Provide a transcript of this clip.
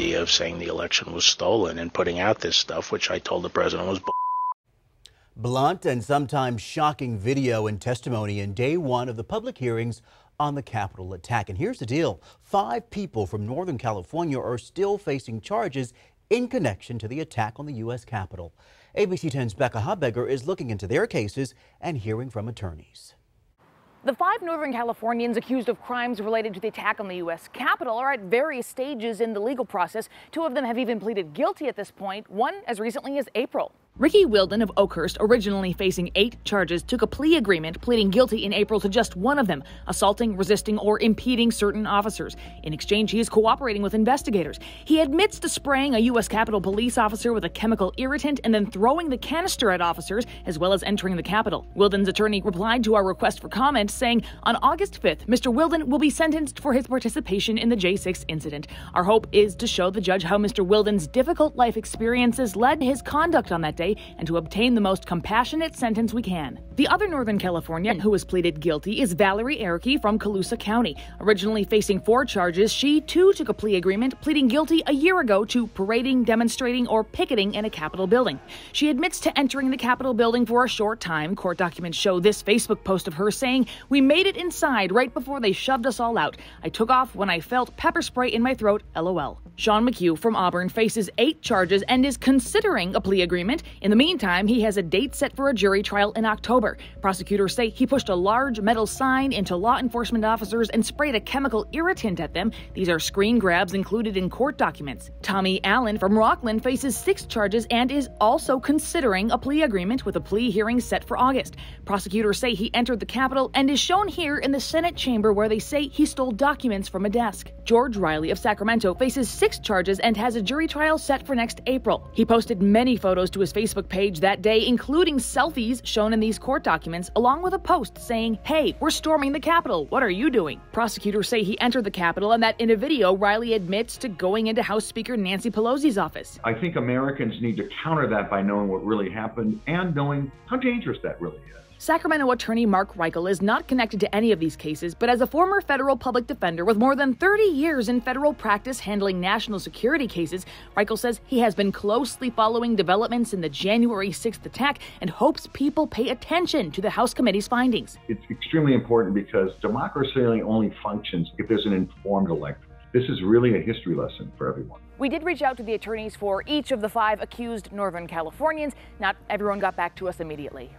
idea of saying the election was stolen and putting out this stuff, which I told the president was. Blunt and sometimes shocking video and testimony in day one of the public hearings on the Capitol attack. And here's the deal five people from Northern California are still facing charges in connection to the attack on the U.S. Capitol. ABC 10's Becca Habegger is looking into their cases and hearing from attorneys. The five Northern Californians accused of crimes related to the attack on the U.S. Capitol are at various stages in the legal process. Two of them have even pleaded guilty at this point, one as recently as April. Ricky Willden of Oakhurst, originally facing eight charges, took a plea agreement, pleading guilty in April to just one of them assaulting, resisting, or impeding certain officers. In exchange, he is cooperating with investigators. He admits to spraying a U.S. Capitol police officer with a chemical irritant and then throwing the canister at officers, as well as entering the Capitol. Willden's attorney replied to our request for comment, saying, On August 5th, Mr. Willden will be sentenced for his participation in the J6 incident. Our hope is to show the judge how Mr. Willden's difficult life experiences led to his conduct on that day and to obtain the most compassionate sentence we can. The other Northern Californian who has pleaded guilty is Valerie Ehrke from Colusa County. Originally facing four charges, she too took a plea agreement, pleading guilty a year ago to parading, demonstrating, or picketing in a Capitol building. She admits to entering the Capitol building for a short time. Court documents show this Facebook post of her saying, We made it inside right before they shoved us all out. I took off when I felt pepper spray in my throat, lol. Sean McHugh from Auburn faces eight charges and is considering a plea agreement. In the meantime, he has a date set for a jury trial in October. Prosecutors say he pushed a large metal sign into law enforcement officers and sprayed a chemical irritant at them. These are screen grabs included in court documents. Tommy Allan from Rocklin faces six charges and is also considering a plea agreement with a plea hearing set for August. Prosecutors say he entered the Capitol and is shown here in the Senate chamber where they say he stole documents from a desk. Jorge Riley of Sacramento faces six charges and has a jury trial set for next April. He posted many photos to his Facebook page that day, including selfies shown in these court documents, along with a post saying, Hey, we're storming the Capitol. What are you doing? Prosecutors say he entered the Capitol and that in a video, Riley admits to going into House Speaker Nancy Pelosi's office. I think Americans need to counter that by knowing what really happened and knowing how dangerous that really is. Sacramento attorney Mark Reichel is not connected to any of these cases, but as a former federal public defender with more than 30 years in federal practice handling national security cases, Reichel says he has been closely following developments in the January 6th attack and hopes people pay attention to the House committee's findings. It's extremely important because democracy only functions if there's an informed electorate. This is really a history lesson for everyone. We did reach out to the attorneys for each of the five accused Northern Californians. Not everyone got back to us immediately.